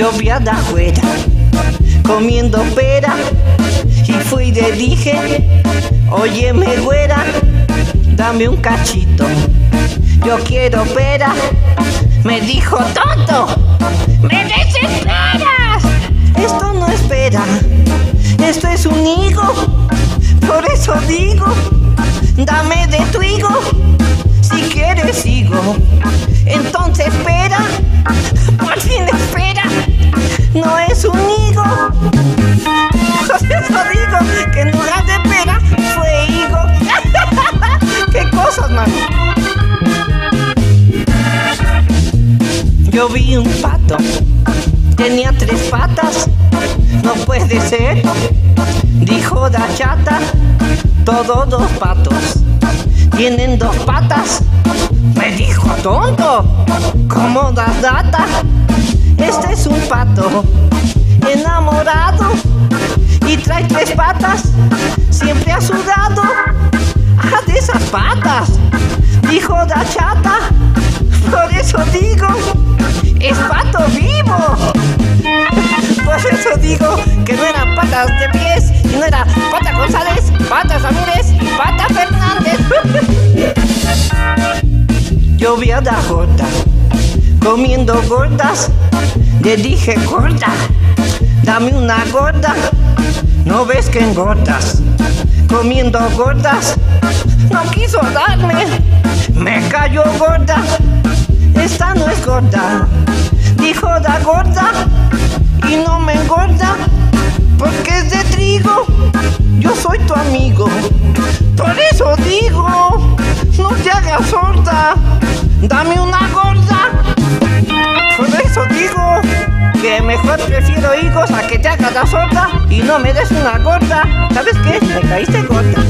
Yo vi a la güera comiendo pera y fui y le dije, óyeme güera, dame un cachito. Yo quiero pera. Me dijo, tonto, me desesperas. Esto no es pera, esto es un higo. Por eso digo, dame de tu higo. Si quieres higo, Yo vi un pato, tenía tres patas, no puede ser, dijo la chata, todos dos patos, tienen dos patas, me dijo tonto, ¿cómo das data? Este es un pato, enamorado, y trae tres patas, siempre a su lado, ah, de esas patas, dijo la chata, por eso digo, es pato vivo. Por eso digo que no eran patas de pies, y no era pata González, pata Ramírez, pata Fernández. Yo vi a la comiendo gordas, le dije gorda, dame una gorda, no ves que engordas, comiendo gordas, no quiso darme, me cayó gorda, esta no es gorda, dijo la gorda, y no me engorda, porque es de trigo, yo soy tu amigo, por eso digo, no te hagas sorda, dame una gorda, por eso digo, que mejor prefiero higos a que te hagas la sorda y no me des una gorda, ¿sabes qué? Me caíste gorda.